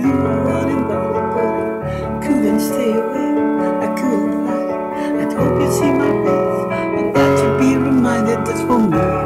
You couldn't stay away. I couldn't lie. I'd hope you'd see my face, and that you'd be reminded that for me.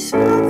Wish